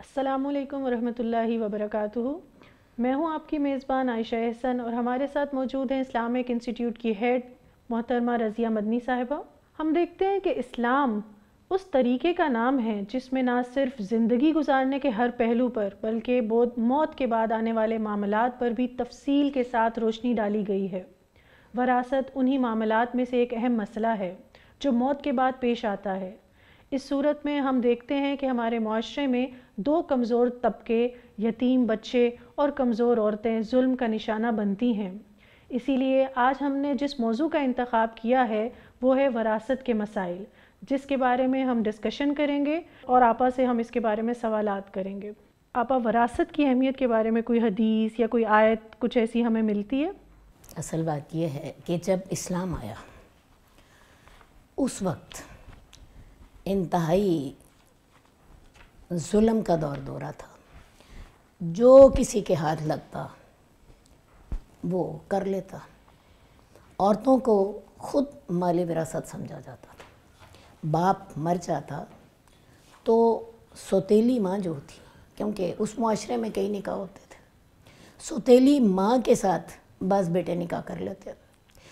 अस्सलाम वालेकुम वरहमतुल्लाहि वबरकातुहू मैं हूं आपकी मेज़बान आयशा एहसन और हमारे साथ मौजूद हैं इस्लामिक इंस्टीट्यूट की हेड मोहतरमा रज़िया मदनी साहिबा, हम देखते हैं कि इस्लाम उस तरीके का नाम है जिसमें ना सिर्फ़ ज़िंदगी गुजारने के हर पहलू पर, बल्कि बहुत मौत के बाद आने वाले मामलात पर भी तफसील के साथ रोशनी डाली गई है। वरासत उन्हीं मामलात में से एक अहम मसला है, जो मौत के बाद पेश आता है। इस सूरत में हम देखते हैं कि हमारे माशरे में दो कमज़ोर तबके, यतीम बच्चे और कमज़ोर औरतें जुल्म का निशाना बनती हैं। इसीलिए आज हमने जिस मौजू का इंतखब किया है, वो है वरासत के मसाइल, जिसके बारे में हम डिस्कशन करेंगे और आपा से हम इसके बारे में सवाल करेंगे। आपा, वरासत की अहमियत के बारे में कोई हदीस या कोई आयत, कुछ ऐसी हमें मिलती है? असल बात यह है कि जब इस्लाम आया, उस वक्त इंतहाई जुल्म का दौर दौरा था। जो किसी के हाथ लगता वो कर लेता। औरतों को खुद माली विरासत समझा जाता था। बाप मर जाता तो सौतेली माँ जो थी क्योंकि उस माशरे में कई निकाह होते थे। सौतेली माँ के साथ बास बेटे निकाह कर लेते।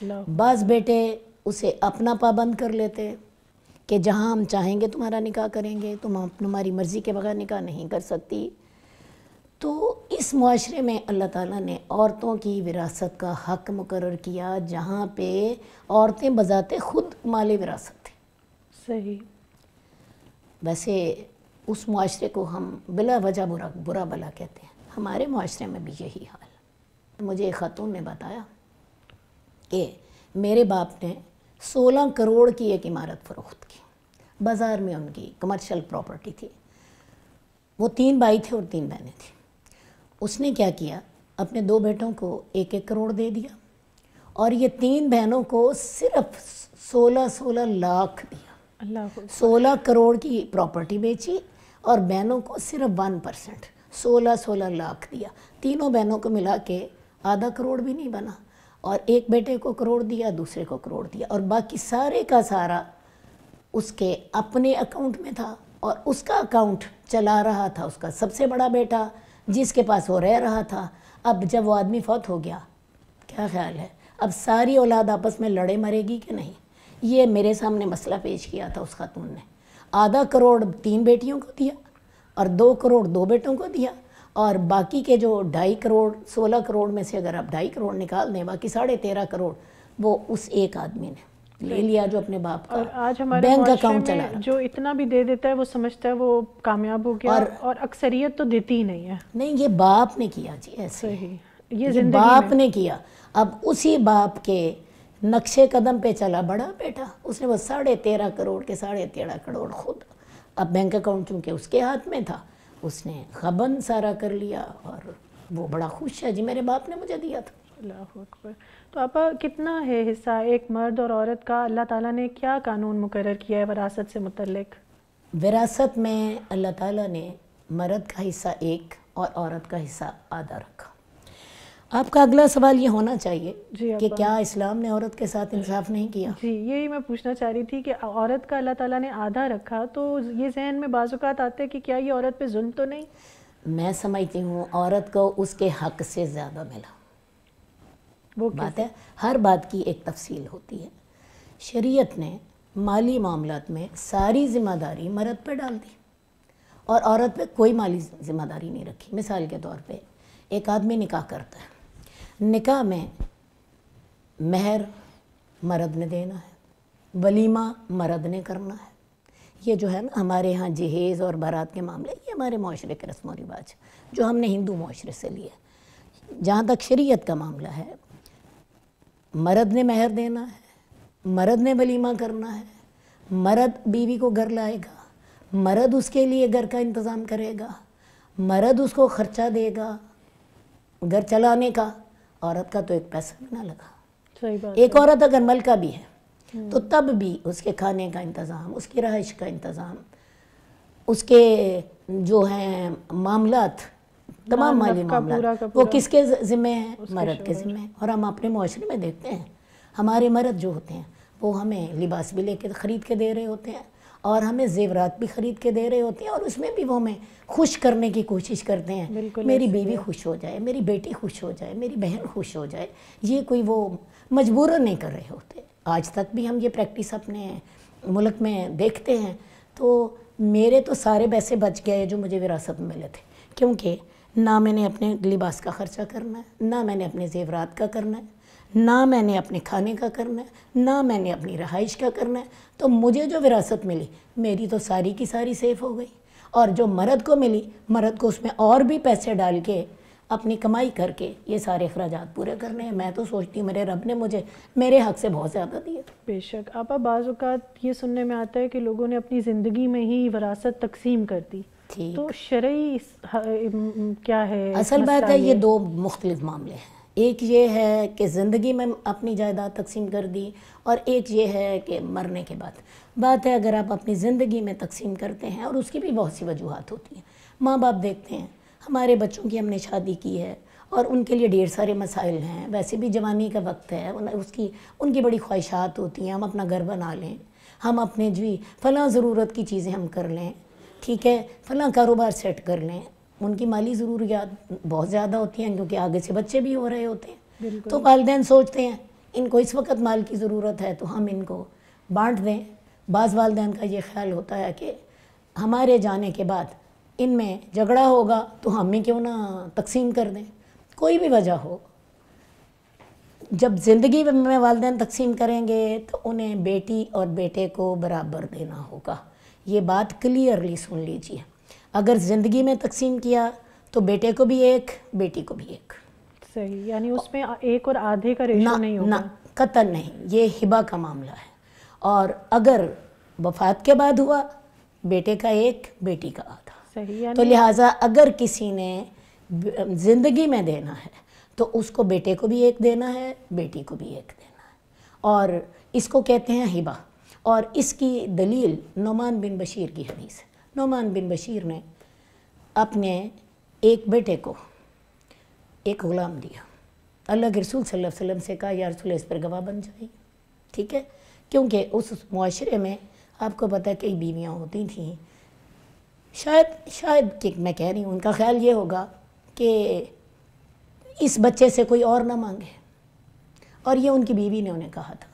बास बेटे उसे अपना पाबंद कर लेते कि जहाँ हम चाहेंगे तुम्हारा निकाह करेंगे तुम तुम्हारी मर्ज़ी के बगैर निकाह नहीं कर सकती। तो इस माशरे में अल्लाह ताला ने औरतों की विरासत का हक मुकर किया जहाँ पे औरतें बजाते खुद माले विरासत थी। सही। वैसे उस माशरे को हम बिला वजह बुरा बुरा भला कहते हैं। हमारे माशरे में भी यही हाल। मुझे एक ख़ातून ने बताया कि मेरे बाप ने 16 करोड़ की एक इमारत फ़रोख्त की। बाज़ार में उनकी कमर्शियल प्रॉपर्टी थी। वो तीन भाई थे और तीन बहनें थी। उसने क्या किया? अपने दो बेटों को एक एक करोड़ दे दिया और ये तीन बहनों को सिर्फ़ सोलह सोलह लाख दिया। अल्लाह सोलह करोड़ की प्रॉपर्टी बेची और बहनों को सिर्फ़ वन परसेंट सोलह सोलह लाख दिया। तीनों बहनों को मिला के आधा करोड़ भी नहीं बना और एक बेटे को करोड़ दिया दूसरे को करोड़ दिया और बाकी सारे का सारा उसके अपने अकाउंट में था और उसका अकाउंट चला रहा था उसका सबसे बड़ा बेटा जिसके पास वो रह रहा था। अब जब वो आदमी फौत हो गया, क्या ख्याल है? अब सारी औलाद आपस में लड़े मरेगी कि नहीं? ये मेरे सामने मसला पेश किया था उस खातून ने। आधा करोड़ तीन बेटियों को दिया और दो करोड़ दो बेटों को दिया और बाकी के जो ढाई करोड़, सोलह करोड़ में से अगर आप ढाई करोड़ निकाल दें, बाकी साढ़े तेरह करोड़, वो उस एक आदमी ने ले लिया जो अपने बाप का। और आज हमारे बैंक अकाउंट चला। रहा जो इतना भी दे देता है वो समझता है वो कामयाब हो गया और, और- अक्सरियत तो देती ही नहीं है। नहीं ये बाप ने किया जी ऐसे। सही। ये ये बाप ने किया। अब उसी बाप के नक्शे कदम पे चला बड़ा बेटा। उसने वो साढ़े तेरह करोड़ के साढ़े तेरह करोड़ खुद। अब बैंक अकाउंट चूँकि उसके हाथ में था उसने खबन सारा कर लिया और वो बड़ा खुश है जी। मेरे बाप ने मुझे दिया था। अल्लाह अकबर। तो आपा कितना है हिस्सा एक मर्द और औरत का? अल्लाह ताला ने क्या कानून मुकर किया है वरासत से मुतल्लिक? विरासत में अल्लाह ताला ने मर्द का हिस्सा एक और औरत का हिस्सा आधा रखा। आपका अगला सवाल ये होना चाहिए कि क्या इस्लाम ने औरत के साथ इंसाफ नहीं किया? जी यही मैं पूछना चाह रही थी कि औरत का अल्लाह ताला ने आधा रखा तो ये जहन में बाजुकात आते हैं कि क्या ये औरत पे जुल्म तो नहीं? मैं समझती हूँ औरत को उसके हक से ज़्यादा मिला। वो बात है हर बात की एक तफसील होती है। शरीयत ने माली मामला में सारी ज़िम्मेदारी मर्द पर डाल दी और औरत पे कोई माली ज़िम्मेदारी नहीं रखी। मिसाल के तौर पे एक आदमी निकाह करता है। निकाह में महर मर्द ने देना है वलीमा मर्द ने करना है। ये जो है ना हमारे यहाँ जहेज़ और बारात के मामले ये हमारे माशरे के रस्म व रिवाज जो हमने हिंदू माशरे से लिए। जहाँ तक शरीयत का मामला है मर्द ने महर देना है मर्द ने वलीमा करना है मर्द बीवी को घर लाएगा मर्द उसके लिए घर का इंतज़ाम करेगा मर्द उसको ख़र्चा देगा घर चलाने का औरत का तो एक पैसा भी ना लगा। सही बात एक औरत अगर मलका भी है तो तब भी उसके खाने का इंतज़ाम उसकी रहाइश का इंतज़ाम उसके जो हैं मामलात तमाम माल माली मामला वो किसके ज़िम्मे हैं? मर्द के ज़िम्मे हैं। और हम अपने माशरे में देखते हैं। हमारे मर्द जो होते हैं वो हमें लिबास भी लेके ख़रीद के दे रहे होते हैं और हमें जेवरात भी ख़रीद के दे रहे होते हैं और उसमें भी वो हमें खुश करने की कोशिश करते हैं। मेरी बीवी खुश हो जाए मेरी बेटी खुश हो जाए मेरी बहन खुश हो जाए ये कोई वो मजबूरन नहीं कर रहे होते। आज तक भी हम ये प्रैक्टिस अपने मुल्क में देखते हैं। तो मेरे तो सारे पैसे बच गए जो मुझे विरासत में मिले थे। क्योंकि ना मैंने अपने लिबास का ख़र्चा करना है, ना मैंने अपने जेवरात का करना है, ना मैंने अपने खाने का करना है, ना मैंने अपनी रहाइश का करना है। तो मुझे जो विरासत मिली, मेरी तो सारी की सारी सेफ़ हो गई। और जो मर्द को मिली, मर्द को उसमें और भी पैसे डाल के, अपनी कमाई करके ये सारे अखराज पूरे करने हैं। मैं तो सोचती हूँ, मेरे रब ने मुझे, मेरे हक से बहुत ज़्यादा दिए बेशक। आपा बाज़ात ये सुनने में आता है कि लोगों ने अपनी ज़िंदगी में ही वरासत तकसीम कर दी। तो इम- क्या है असल बात है ये दो मुख्तलिफ़ मामले हैं। एक ये है कि ज़िंदगी में अपनी जायदाद तकसीम कर दी और एक ये है कि मरने के बाद। बात है अगर आप अपनी ज़िंदगी में तकसीम करते हैं और उसकी भी बहुत सी वजूहत होती हैं। माँ बाप देखते हैं हमारे बच्चों की हमने शादी की है और उनके लिए ढेर सारे मसाइल हैं। वैसे भी जवानी का वक्त है उसकी उनकी बड़ी ख्वाहिशात होती हैं हम अपना घर बना लें हम अपने जी फ़लाँ ज़रूरत की चीज़ें हम कर लें। ठीक है फला कारोबार सेट कर लें। उनकी माली ज़रूरियात बहुत ज़्यादा होती हैं क्योंकि आगे से बच्चे भी हो रहे होते हैं। तो वालदेन सोचते हैं इनको इस वक्त माल की ज़रूरत है तो हम इनको बांट दें। बाज़ वालदेन का ये ख्याल होता है कि हमारे जाने के बाद इनमें झगड़ा होगा तो हम क्यों ना तकसीम कर दें? कोई भी वजह हो। जब ज़िंदगी में वालदेन तकसीम करेंगे तो उन्हें बेटी और बेटे को बराबर देना होगा। ये बात क्लियरली सुन लीजिए। अगर ज़िंदगी में तकसीम किया तो बेटे को भी एक बेटी को भी एक। सही यानी उसमें एक और आधे का रेशो नहीं होगा। ना कतल नहीं ये हिबा का मामला है। और अगर वफात के बाद हुआ बेटे का एक बेटी का आधा। सही तो लिहाजा अगर किसी ने ज़िंदगी में देना है तो उसको बेटे को भी एक देना है बेटी को भी एक देना है। और इसको कहते हैं हिबा। और इसकी दलील नोमान बिन बशीर की हदीस है। नोमान बिन बशीर ने अपने एक बेटे को एक ग़ुलाम दिया। अल्लाह के रसूल सल्लल्लाहु अलैहि वसल्लम से कहा, या रसूल, इस पर गवाह बन जाइए। ठीक है? क्योंकि उस मुआशरे में आपको पता है कई बीवियाँ होती थीं। शायद शायद कि मैं कह रही हूँ, उनका ख्याल ये होगा कि इस बच्चे से कोई और ना मांगे। और ये उनकी बीवी ने उन्हें कहा था।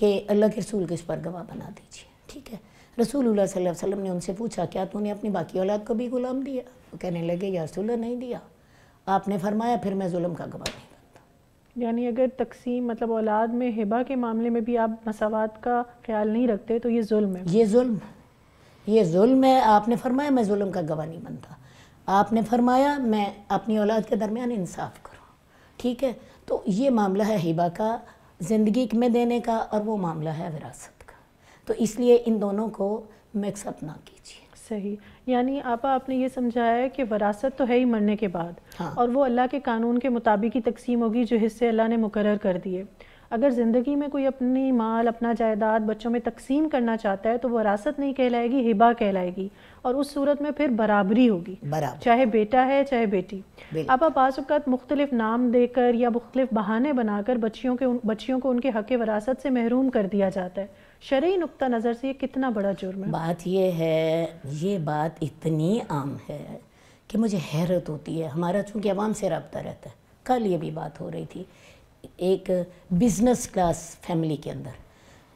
कि अल्लाह के रसूल को इस पर गवाह बना दीजिए ठीक है? रसूल वसल्लम ने उनसे पूछा क्या तूने अपनी बाकी औलाद को भी गुलाम दिया? वो कहने लगे या रसूल नहीं दिया। आपने फरमाया फिर मैं जुल्म का गवाह नहीं बनता। यानी अगर तकसीम मतलब औलाद में हिबा के मामले में भी आप मसावात का ख्याल नहीं रखते तो ये जुल्म है। ये जुल्म ये जुल्म है। आपने फरमाया मैं जुल्म का गवाह नहीं बनता। आपने फरमाया मैं अपनी औलाद के दरमियान इंसाफ करूँ। ठीक है? तो ये मामला है हिबा का। ज़िंदगी में देने का और वो मामला है विरासत का। तो इसलिए इन दोनों को मिक्सअप ना कीजिए। सही। यानी आपा आपने ये समझाया है कि वरासत तो है ही मरने के बाद। हाँ। और वो अल्लाह के कानून के मुताबिक ही तकसीम होगी जो हिस्से अल्लाह ने मुकर कर दिए। अगर ज़िंदगी में कोई अपनी माल अपना जायदाद बच्चों में तकसीम करना चाहता है तो वरासत नहीं कहलाएगी हिबा कहलाएगी और उस सूरत में फिर बराबरी होगी। बराबर। चाहे बेटा है चाहे बेटी। अब आप बाज़ात मुख्तलिफ़ नाम देकर या मुख्तलिफ़ बहाने बनाकर बच्चियों के बच्चियों को उनके हक वरासत से महरूम कर दिया जाता है। शरई नुक्ता नज़र से ये कितना बड़ा जुर्म है। बात यह है ये बात इतनी आम है कि मुझे हैरत होती है। हमारा चूँकि आवाम से रबता रहता है। कल ये भी बात हो रही थी एक बिज़नेस क्लास फैमिली के अंदर।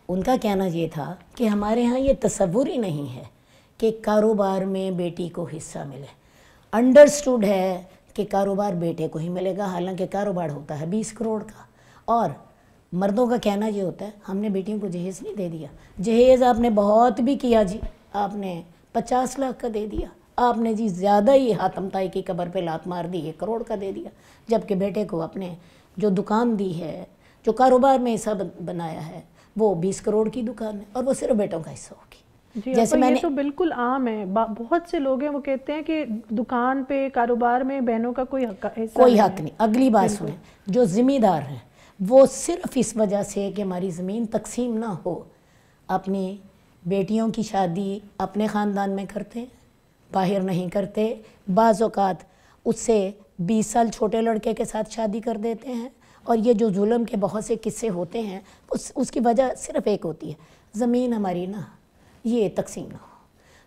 उनका कहना ये था कि हमारे यहाँ ये तस्वुर ही नहीं है कि कारोबार में बेटी को हिस्सा मिले। अंडरस्टूड है कि कारोबार बेटे को ही मिलेगा, हालाँकि कारोबार होता है बीस करोड़ का। और मर्दों का कहना ये होता है, हमने बेटियों को जहेज़ नहीं दे दिया। जहेज़ आपने बहुत भी किया जी, आपने पचास लाख का दे दिया। आपने जी ज़्यादा ही हातम ताई की कबर पे लात मार दी, एक करोड़ का दे दिया। जबकि बेटे को अपने जो दुकान दी है जो कारोबार में हिस्सा बनाया है वो बीस करोड़ की दुकान है और वो सिर्फ़ बेटों का हिस्सा होगी। जी जैसे मैंने तो बिल्कुल आम है। बहुत से लोग हैं वो कहते हैं कि दुकान पे कारोबार में बहनों का कोई हक कोई हक नहीं। अगली बात सुने। जो जिम्मेदार हैं वो सिर्फ़ इस वजह से कि हमारी ज़मीन तकसीम ना हो। अपनी बेटियों की शादी अपने ख़ानदान में करते हैं बाहर नहीं करते। बाज़ात उससे 20 साल छोटे लड़के के साथ शादी कर देते हैं और ये जो जुल्म के बहुत से किस्से होते हैं उस उसकी वजह सिर्फ़ एक होती है ज़मीन हमारी ना ये तकसीम ना हो।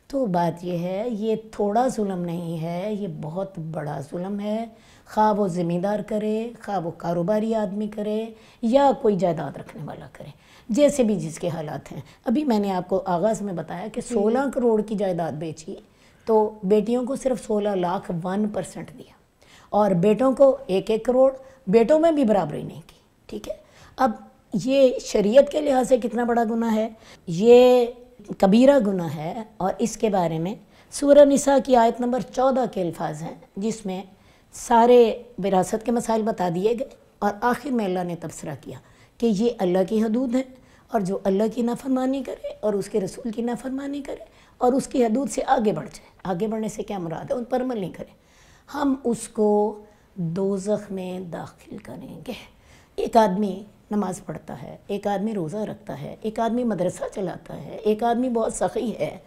तो बात ये है ये थोड़ा जुल्म नहीं है ये बहुत बड़ा जुल्म है। खा वो ज़मींदार करे खा वो कारोबारी आदमी करे या कोई जायदाद रखने वाला करे जैसे भी जिसके हालात हैं। अभी मैंने आपको आगाज़ में बताया कि 16 करोड़ की जायदाद बेची तो बेटियों को सिर्फ़ 16 लाख वन परसेंट दिया। और बेटों को एक एक करोड़, बेटों में भी बराबरी नहीं की, ठीक है? अब ये शरीयत के लिहाज से कितना बड़ा गुना है? ये कबीरा गुना है और इसके बारे में सूर निसा की आयत नंबर चौदह के अल्फाज हैं, जिसमें सारे विरासत के मसाइल बता दिए गए और आखिर में अल्लाह ने तबसरा किया कि ये अल्लाह की हदूद हैं और जो अल्लाह की नाफरमानी करे और उसके रसूल की नाफरमानी करे और उसकी हदूद से आगे बढ़ जाए। आगे बढ़ने से क्या मुराद है? उन पर अमल नहीं करे। हम उसको दोजख में दाखिल करेंगे। एक आदमी नमाज़ पढ़ता है, एक आदमी रोज़ा रखता है, एक आदमी मदरसा चलाता है, एक आदमी बहुत सखी है।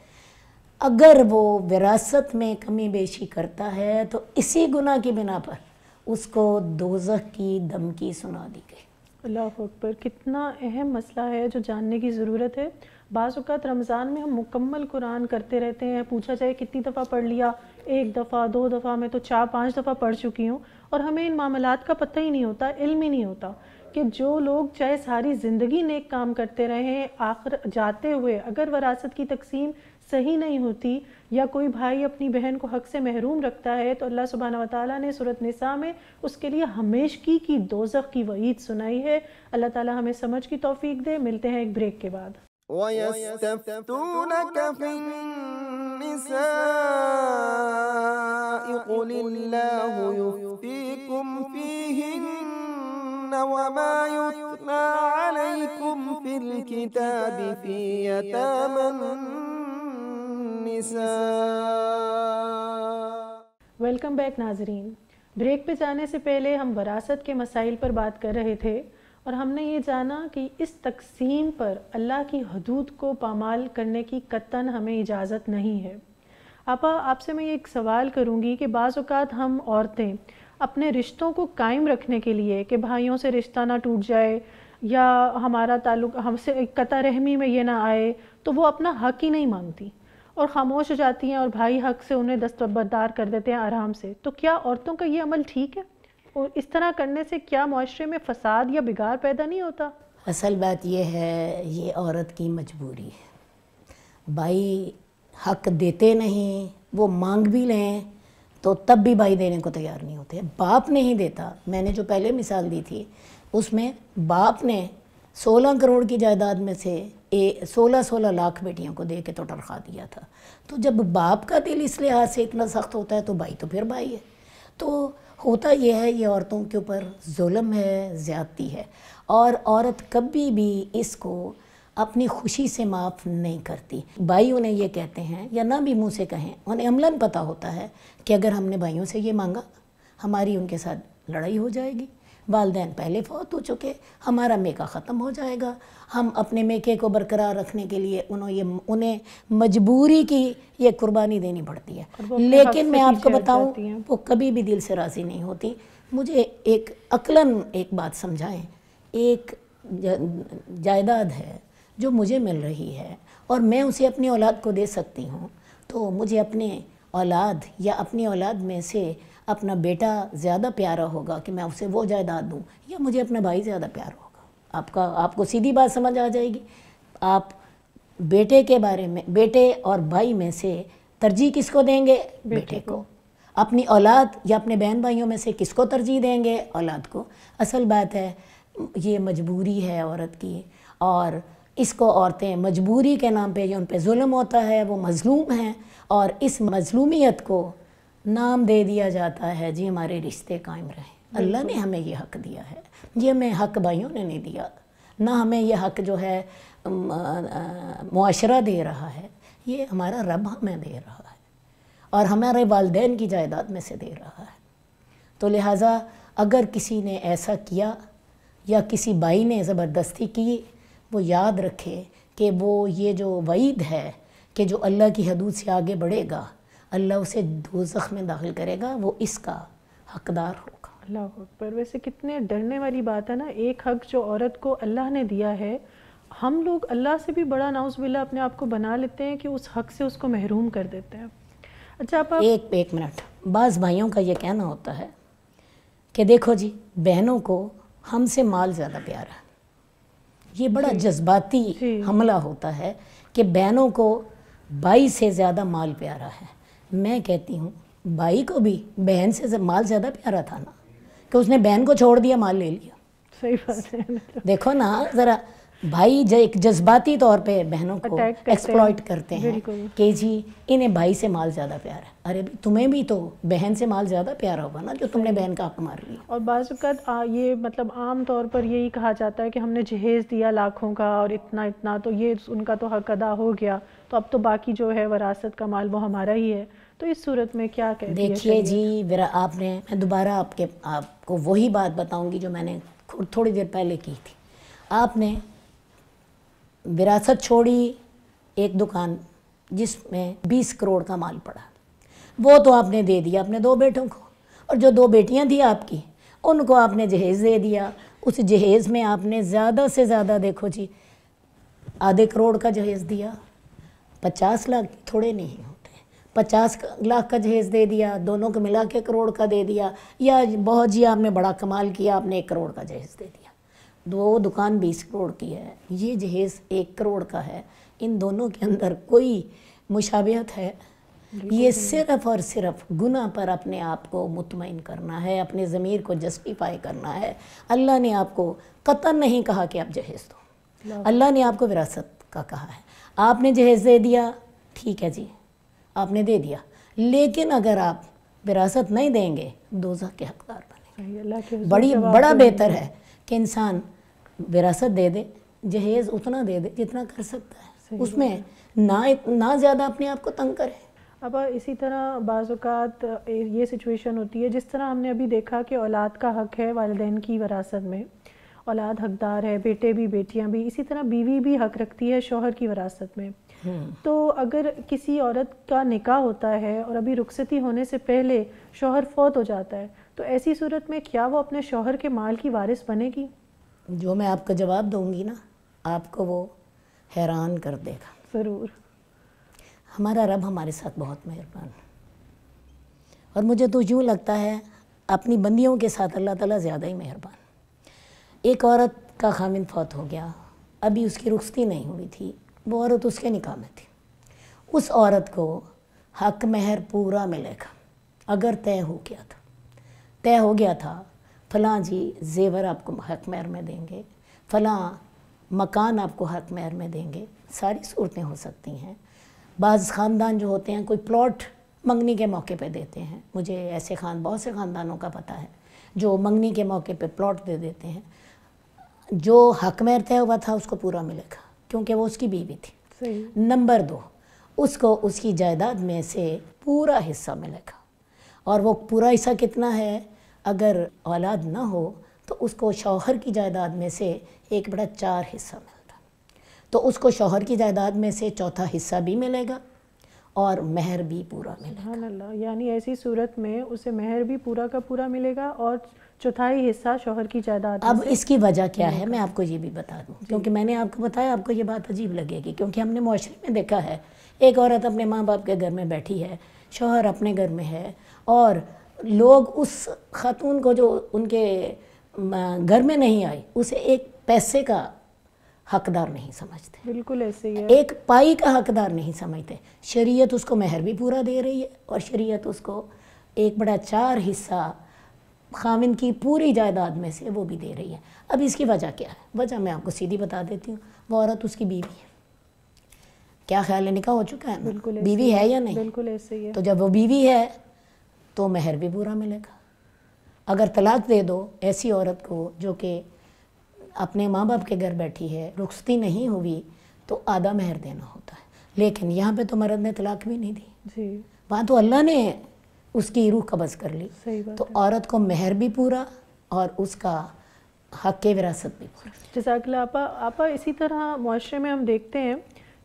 अगर वो विरासत में कमी बेशी करता है तो इसी गुना की बिना पर उसको दोजख की धमकी सुना दी गई। अल्लाह अकबर, कितना अहम मसला है जो जानने की ज़रूरत है। बाज़ात रमज़ान में हम मुकम्मल कुरान करते रहते हैं। पूछा जाए कितनी दफ़ा पढ़ लिया? एक दफ़ा, दो दफ़ा, मैं तो चार, पाँच दफ़ा पढ़ चुकी हूँ। और हमें इन मामलात का पता ही नहीं होता, इल्म ही नहीं होता कि जो लोग चाहे सारी ज़िंदगी नेक काम करते रहे, आखिर जाते हुए अगर वरासत की तकसीम सही नहीं होती या कोई भाई अपनी बहन को हक से महरूम रखता है तो अल्लाह सुबहाना वाली ने सूरत निसा में उसके लिए हमेशगी की दोजख की वईद सुनाई है। अल्लाह ताला हमें समझ की तौफीक दे। मिलते हैं एक ब्रेक के बाद। वमा युतला अलैकुम फिल किताबि फ़ी यतामन वेलकम बैक नाजरीन ब्रेक पे जाने से पहले हम वरासत के मसाइल पर बात कर रहे थे। और हमने ये जाना कि इस तकसीम पर अल्लाह की हदूद को पामाल करने की कतन हमें इजाज़त नहीं है। आपा, आपसे मैं ये एक सवाल करूँगी कि बाज़ात हम औरतें अपने रिश्तों को कायम रखने के लिए कि भाइयों से रिश्ता ना टूट जाए या हमारा ताल्लुक हमसे कता रहमी में ये ना आए तो वो अपना हक ही नहीं मांगती और ख़ामोश हो जाती हैं और भाई हक से उन्हें दस्तबरदार कर देते हैं आराम से। तो क्या औरतों का ये अमल ठीक है? और इस तरह करने से क्या माशरे में फसाद या बिगाड़ पैदा नहीं होता? असल बात यह है, ये औरत की मजबूरी है। भाई हक देते नहीं, वो मांग भी लें तो तब भी भाई देने को तैयार नहीं होते। बाप नहीं देता। मैंने जो पहले मिसाल दी थी, उसमें बाप ने 16 करोड़ की जायदाद में से ए, सोलह सोलह लाख बेटियों को दे के तो टरखा दिया था। तो जब बाप का दिल इस लिहाज से इतना सख्त होता है तो भाई तो फिर भाई है। तो होता यह है, ये औरतों के ऊपर जुल्म है, ज़्यादती है। और औरत कभी भी इसको अपनी खुशी से माफ़ नहीं करती। भाई उन्हें ये कहते हैं, या ना भी मुँह से कहें, उन्हें अमलन पता होता है कि अगर हमने भाइयों से ये मांगा, हमारी उनके साथ लड़ाई हो जाएगी। वालदेन पहले फौत हो चुके हमारा मेका ख़त्म हो जाएगा। हम अपने मेके को बरकरार रखने के लिए उन्होंने ये उन्हें मजबूरी की ये कुर्बानी देनी पड़ती है। लेकिन मैं आपको बताऊँ वो कभी भी दिल से राज़ी नहीं होती। मुझे एक अकलन एक बात समझाएँ। एक जायदाद है जो मुझे मिल रही है और मैं उसे अपनी औलाद को दे सकती हूँ। तो मुझे अपने औलाद या अपनी औलाद में से अपना बेटा ज़्यादा प्यारा होगा कि मैं उसे वो जायदाद दूँ या मुझे अपना भाई ज़्यादा प्यारा होगा? आपका आपको सीधी बात समझ आ जाएगी। आप बेटे के बारे में बेटे और भाई में से तरजीह किसको देंगे? बेटे, बेटे को। अपनी औलाद या अपने बहन भाइयों में से किसको तरजीह देंगे? औलाद को। असल बात है ये मजबूरी है औरत की और इसको औरतें मजबूरी के नाम पे जो उन पे जुल्म होता है वो मज़लूम हैं और इस मजलूमियत को नाम दे दिया जाता है, जी हमारे रिश्ते कायम रहें। अल्लाह ने हमें ये हक दिया है। ये हमें हक भाइयों ने नहीं दिया। ना हमें ये हक जो है मुआशरा दे रहा है, ये हमारा रब हमें दे रहा है और हमारे वालदेन की जायदाद में से दे रहा है। तो लिहाजा अगर किसी ने ऐसा किया या किसी भाई ने ज़बरदस्ती की, वो याद रखे कि वो ये जो वईद है कि जो अल्लाह की हदूद से आगे बढ़ेगा अल्लाह उसे दोजख में दाखिल करेगा वो इसका हकदार होगा। अल्लाह पर वैसे कितने डरने वाली बात है ना एक हक जो औरत को अल्लाह ने दिया है हम लोग अल्लाह से भी बड़ा नाउज़बिल्ला अपने आप को बना लेते हैं कि उस हक से उसको महरूम कर देते हैं। अच्छा आप एक एक मिनट बाज़ भाइयों का ये कहना होता है कि देखो जी बहनों को हमसे माल ज़्यादा प्यारा है। ये बड़ा जज्बाती हमला होता है कि बहनों को भाई से ज़्यादा माल प्यारा है। मैं कहती हूँ भाई को भी बहन से माल ज़्यादा प्यारा था ना कि उसने बहन को छोड़ दिया माल ले लिया। सही बात है मतलब। देखो ना ज़रा भाई ज एक जज्बाती तौर पे बहनों को Attack करते एक्सप्लॉइट हैं। करते हैं कि जी इन्हें भाई से माल ज़्यादा प्यारा है। अरे भी तुम्हें भी तो बहन से माल ज़्यादा प्यारा होगा ना जो तुमने बहन का हक मार लिया। और बाज़ अवत आ- ये मतलब आम तौर पर यही कहा जाता है कि हमने जहेज़ दिया लाखों का और इतना इतना तो ये उनका तो हक अदा हो गया तो अब तो बाकी जो है वरासत का माल वो हमारा ही है। तो इस सूरत में क्या कहती देखिए जी मेरा आपने मैं दोबारा आपके आपको वही बात बताऊँगी जो मैंने थोड़ी देर पहले की थी। आपने विरासत छोड़ी एक दुकान जिसमें 20 करोड़ का माल पड़ा। वो तो आपने दे दिया अपने दो बेटों को और जो दो बेटियाँ थी आपकी उनको आपने जहेज़ दे दिया। उस जहेज़ में आपने ज़्यादा से ज़्यादा देखो जी आधे करोड़ का जहेज़ दिया पचास लाख थोड़े नहीं पचास लाख का जहेज़ दे दिया दोनों को मिला के करोड़ का दे दिया या बहुत जी आपने बड़ा कमाल किया आपने एक करोड़ का जहेज़ दे दिया। दो दुकान बीस करोड़ की है ये जहेज़ एक करोड़ का है। इन दोनों के अंदर कोई मुशाबियत है? ये सिर्फ़ और सिर्फ़ गुनाह पर अपने आप को मुतमिन करना है अपने ज़मीर को जस्टिफाई करना है। अल्लाह ने आपको कतन नहीं कहा कि आप जहेज़ दो। अल्लाह ने आपको विरासत का कहा है। आपने जहेज़ दे दिया ठीक है जी। आपने दे दिया। लेकिन अगर आप विरासत नहीं देंगे दोजा के हकदार बने अल्लाह के बड़ी बड़ा बेहतर है। कि इंसान विरासत दे दे जहेज़ उतना दे दे जितना कर सकता है। उसमें ना ना ज़्यादा अपने आप को तंग करे। अब इसी तरह बाज़ात ये सिचुएशन होती है जिस तरह हमने अभी देखा कि औलाद का हक है वालदेन की वरासत में। औलाद हकदार है बेटे भी बेटियाँ भी इसी तरह बीवी भी हक रखती है शोहर की वरासत में। तो अगर किसी औरत का निकाह होता है और अभी रुखसती होने से पहले शोहर फौत हो जाता है तो ऐसी सूरत में क्या वो अपने शोहर के माल की वारिस बनेगी? जो मैं आपका जवाब दूँगी ना आपको वो हैरान कर देगा। ज़रूर। हमारा रब हमारे साथ बहुत मेहरबान। और मुझे तो यूँ लगता है अपनी बंदियों के साथ अल्लाह ताला ज़्यादा ही मेहरबान। एक औरत का खामिन फौत हो गया अभी उसकी रुखसती नहीं हुई थी वो औरत उसके निकाह में थी। उस औरत को हक महर पूरा मिलेगा। अगर तय हो गया था। तय हो गया था, फलां जी जेवर आपको हक महर में देंगे, फलां मकान आपको हक महर में देंगे, सारी सूरतें हो सकती हैं। बाज़ ख़ानदान जो होते हैं, कोई प्लॉट मंगनी के मौके पे देते हैं। मुझे ऐसे खान, बहुत से ख़ानदानों का पता है, जो मंगनी के मौके पे प्लॉट दे देते हैं। जो हक महर तय हुआ था, उसको पूरा मिलेगा। क्योंकि वो उसकी बीवी थी। नंबर दो उसको उसकी जायदाद में से पूरा हिस्सा मिलेगा। और वो पूरा हिस्सा कितना है? अगर औलाद ना हो तो उसको शौहर की जायदाद में से एक बड़ा चार हिस्सा मिलता। तो उसको शौहर की जायदाद में से चौथा हिस्सा भी मिलेगा और महर भी पूरा मिलेगा। यानी ऐसी सूरत में उसे महर भी पूरा का पूरा मिलेगा और चौथाई हिस्सा शोहर की जायदाद अब इसकी वजह क्या है? मैं आपको ये भी बता दूँ। क्योंकि मैंने आपको बताया आपको ये बात अजीब लगेगी क्योंकि हमने माशरे में देखा है एक औरत अपने माँ बाप के घर में बैठी है शोहर अपने घर में है और लोग उस खातून को जो उनके घर में नहीं आई उसे एक पैसे का हकदार नहीं समझते। बिल्कुल ऐसे ही है। एक पाई का हकदार नहीं समझते। शरीयत उसको महर भी पूरा दे रही है और शरीयत उसको एक बड़ा चार हिस्सा खामिन की पूरी जायदाद में से वो भी दे रही है। अब इसकी वजह क्या है? वजह मैं आपको सीधी बता देती हूँ। वो औरत उसकी बीवी है। क्या ख्याल है? निकाह हो चुका है बिल्कुल बीवी है या नहीं? बिल्कुल ऐसे ही है। तो जब वो बीवी है तो महर भी पूरा मिलेगा। अगर तलाक दे दो ऐसी औरत को जो कि अपने माँ बाप के घर बैठी है रुखसती नहीं हुई तो आधा महर देना होता है। लेकिन यहाँ पे तो मर्द ने तलाक भी नहीं दी। जी। वहाँ तो अल्लाह ने उसकी रूह कबज कर ली। सही बात तो औरत को महर भी पूरा और उसका हक विरासत भी पूरा। जजाकल्ला आपा आपा इसी तरह माशरे में हम देखते हैं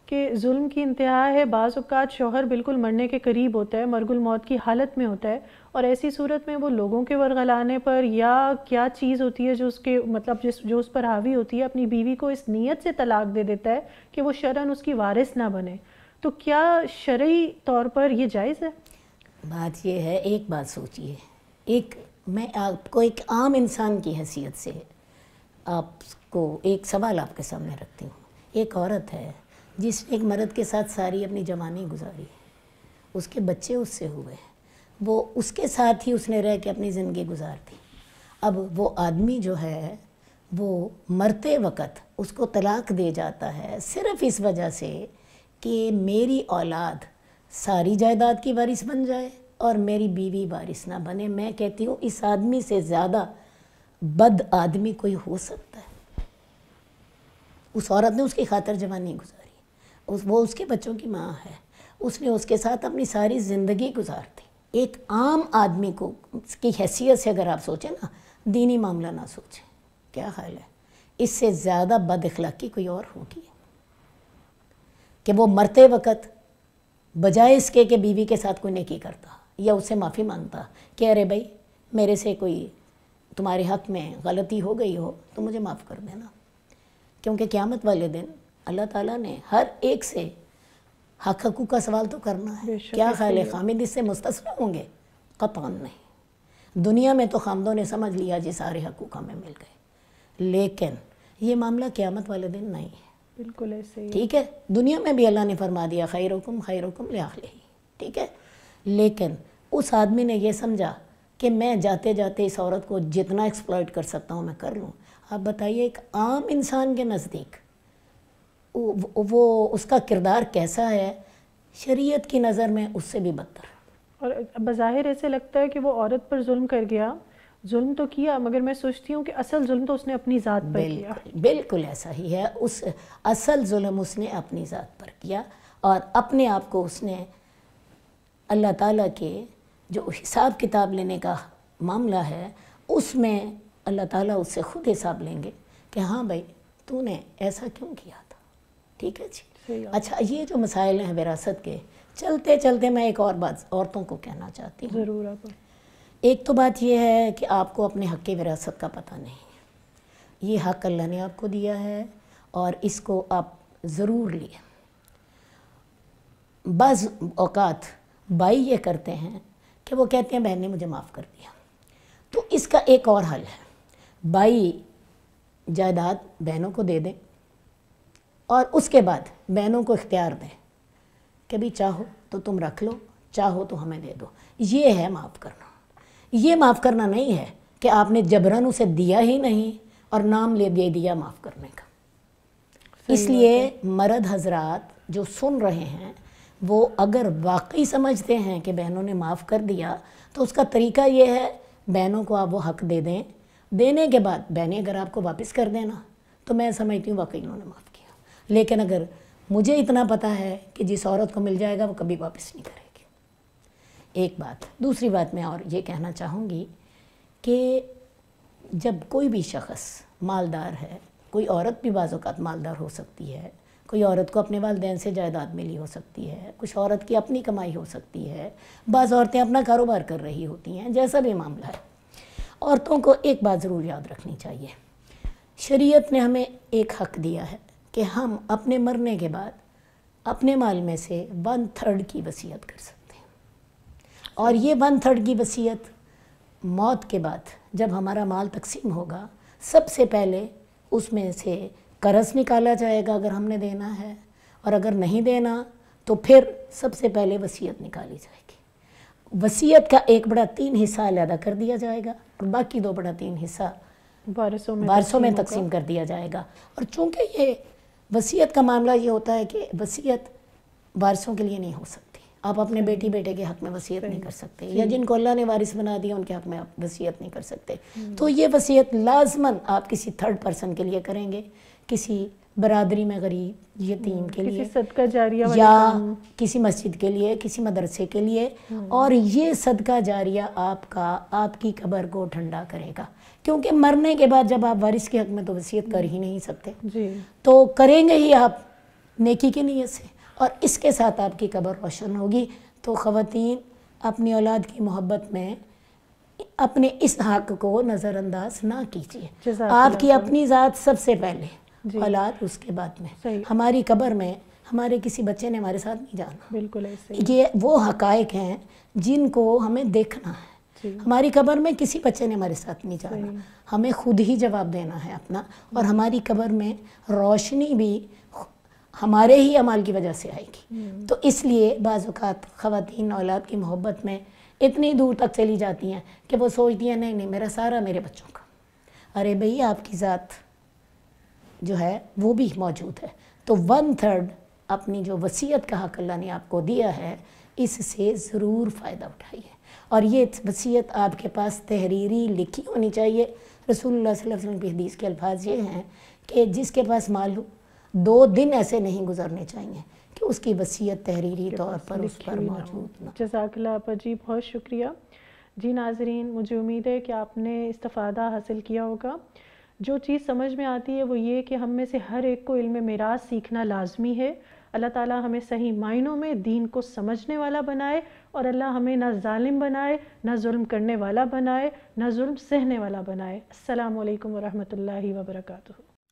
कि जुल्म की इंतहा है। बाज़ अवत शोहर बिल्कुल मरने के करीब होता है मरगुल मौत की हालत में होता है और ऐसी सूरत में वो लोगों के वरगलाने पर या क्या चीज़ होती है जो उसके मतलब जिस जो उस पर हावी होती है अपनी बीवी को इस नीयत से तलाक दे देता है कि वो शरण उसकी वारिस ना बने। तो क्या शर्य तौर पर ये जायज़ है? बात यह है, एक बात सोचिए। एक, मैं आपको एक आम इंसान की हैसियत से आपको एक सवाल आपके सामने रखती हूँ। एक औरत है जिसने एक मर्द के साथ सारी अपनी जवानी गुजारी उसके बच्चे उससे हुए। वो उसके साथ ही उसने रह के अपनी ज़िंदगी गुजार दी। अब वो आदमी जो है, वो मरते वक़्त उसको तलाक दे जाता है सिर्फ़ इस वजह से कि मेरी औलाद सारी जायदाद की वारिस बन जाए और मेरी बीवी वारिस ना बने। मैं कहती हूँ, इस आदमी से ज़्यादा बद आदमी कोई हो सकता है। उस औरत ने उसकी खातर जवानी गुजारी। उस, वो उसके बच्चों की माँ है। उसने उसके साथ अपनी सारी ज़िंदगी गुजार दी एक आम आदमी को की हैसियत से अगर आप सोचें ना, दीनी मामला ना सोचें। क्या हाल है? इससे ज़्यादा बद अखलाक़ी कोई और होगी? कि वो मरते वक़्त बजाय इसके कि बीवी के साथ कोई नेकी करता या उससे माफ़ी माँगता कि अरे भाई मेरे से कोई तुम्हारे हक़ में गलती हो गई हो तो मुझे माफ़ कर देना। क्योंकि क़्यामत वाले दिन अल्लाह ताला ने हर एक से हक हकूक का सवाल तो करना है। क्या ख्याल है खामिद इससे मुस्तर होंगे? कतान नहीं। दुनिया में तो खामदों ने समझ लिया जी सारे हकूक हमें मिल गए। लेकिन ये मामला क़्यामत वाले दिन नहीं है। बिल्कुल ऐसे ठीक है? दुनिया में भी अल्लाह ने फरमा दिया खैर हुकुम खैर हुकुम ले ठीक है? लेकिन उस आदमी ने यह समझा कि मैं जाते जाते इस औरत को जितना एक्सप्लॉयट कर सकता हूँ मैं कर लूँ। आप बताइए एक आम इंसान के नज़दीक वो उसका किरदार कैसा है? शरीयत की नज़र में उससे भी बदतर। और बज़ाहिर ऐसे लगता है कि वो औरत पर जुल्म कर गया जुल्म तो किया मगर मैं सोचती हूँ कि असल जुल्म तो उसने अपनी ज़ात पर किया। बिल्कुल ऐसा ही है। उस असल जुल्म उसने अपनी ज़ात पर किया और अपने आप को उसने अल्लाह ताला के जो हिसाब किताब लेने का मामला है उसमें अल्लाह ताला उससे ख़ुद हिसाब लेंगे कि हाँ भाई तूने ऐसा क्यों किया था? ठीक है जी? अच्छा ये जो मसाइल हैं विरासत के चलते चलते मैं एक और बात औरतों को कहना चाहती हूँ। ज़रूर आप। एक तो बात यह है कि आपको अपने हक़ की विरासत का पता नहीं ये हक़ अल्लाह ने आपको दिया है और इसको आप ज़रूर लिए। बज़ अवकात भाई ये करते हैं कि वो कहते हैं, बहन ने मुझे माफ़ कर दिया। तो इसका एक और हल है। भाई जायदाद बहनों को दे दें और उसके बाद बहनों को इख्तियार दें कि भी चाहो तो तुम रख लो, चाहो तो हमें दे दो। ये है माफ़ करना। ये माफ़ करना नहीं है कि आपने जबरन उसे दिया ही नहीं और नाम ले दे दिया माफ़ करने का। इसलिए मर्द हजरात जो सुन रहे हैं वो अगर वाकई समझते हैं कि बहनों ने माफ़ कर दिया तो उसका तरीका ये है बहनों को आप वो हक दे दें। देने के बाद बहनें अगर आपको वापस कर देना तो मैं समझती हूँ वाकई उन्होंने माफ़ किया। लेकिन अगर मुझे इतना पता है कि जिस औरत को मिल जाएगा वो कभी वापस नहीं करेगी। एक बात, दूसरी बात मैं और ये कहना चाहूँगी कि जब कोई भी शख्स मालदार है, कोई औरत भी बाज़ात मालदार हो सकती है, कोई औरत को अपने वालदेन से जायदाद मिली हो सकती है, कुछ औरत की अपनी कमाई हो सकती है, बाज़ औरतें अपना कारोबार कर रही होती हैं, जैसा भी मामला है। औरतों को एक बात ज़रूर याद रखनी चाहिए। शरीयत ने हमें एक हक़ दिया है कि हम अपने मरने के बाद अपने माल में से वन थर्ड की वसीयत कर सकते और ये वन थर्ड की वसीयत मौत के बाद जब हमारा माल तकसीम होगा सबसे पहले उसमें से कर्ज निकाला जाएगा अगर हमने देना है और अगर नहीं देना तो फिर सबसे पहले वसीयत निकाली जाएगी। वसीयत का एक बड़ा तीन हिस्सा अलहदा कर दिया जाएगा और बाकी दो बड़ा तीन हिस्सा बारसों में बारसों में तकसीम कर दिया जाएगा। और चूँकि ये वसीयत का मामला ये होता है कि वसीयत वारिसों के लिए नहीं हो सकती। आप अपने बेटी बेटे के हक़ में वसीयत नहीं कर सकते या जिनको अल्लाह ने वारिस बना दिया उनके हक़ में आप वसीयत नहीं कर सकते। हम्म। तो ये वसीयत लाजमन आप किसी थर्ड पर्सन के लिए करेंगे किसी बरादरी में गरीब यतीम के लिए सदका जारिया या किसी मस्जिद के लिए किसी मदरसे के लिए। और ये सदका जारिया आपका आपकी कब्र को ठंडा करेगा। क्योंकि मरने के बाद जब आप वारिस के हक में तो वसीयत कर ही नहीं सकते। जी। तो करेंगे ही आप नेकी की नीयत से। और इसके साथ आपकी कब्र रोशन होगी। तो ख़वातीन अपनी औलाद की मोहब्बत में अपने इस हक को नज़रअंदाज ना कीजिए। आपकी अपनी ज़ात सबसे पहले औलाद उसके बाद में। हमारी कब्र में हमारे किसी बच्चे ने हमारे साथ नहीं जाना। बिल्कुल ऐसे ये वो हकायक हैं जिनको हमें देखना है। हमारी कब्र में किसी बच्चे ने हमारे साथ नहीं जाना। हमें खुद ही जवाब देना है अपना। और हमारी कब्र में रोशनी भी हमारे ही अमाल की वजह से आएगी। तो इसलिए बाज़ात ख़वातीन औलाद की मोहब्बत में इतनी दूर तक चली जाती हैं कि वो सोचती हैं नहीं नहीं मेरा सारा मेरे बच्चों का। अरे भई आपकी ज़ात जो है वो भी मौजूद है। तो वन थर्ड अपनी जो वसीयत का हक अल्लाह ने आपको दिया है इससे ज़रूर फ़ायदा उठाइए। और ये वसीयत आपके पास तहरीरी लिखी होनी चाहिए। रसूल सल्लल्लाहु अलैहि वसल्लम की हदीस के अल्फाज ये हैं कि जिसके पास मालूम दो दिन ऐसे नहीं गुजरने चाहिए कि उसकी वसीयत तहरीरी तौर पर उस पर मौजूद आपा जी बहुत शुक्रिया। जी नाजरीन मुझे उम्मीद है कि आपने इस्तफ़ादा हासिल किया होगा। जो चीज़ समझ में आती है वो ये कि हम में से हर एक को इल्म मिराज सीखना लाजमी है। अल्लाह ताला हमें सही मायनों में दीन को समझने वाला बनाए और अल्लाह हमें ना जालिम बनाए ना जुल्म करने वाला बनाए ना जुल्म सहने वाला बनाए। अस्सलाम वालेकुम वरहमतुल्लाहि वबरकातुहू।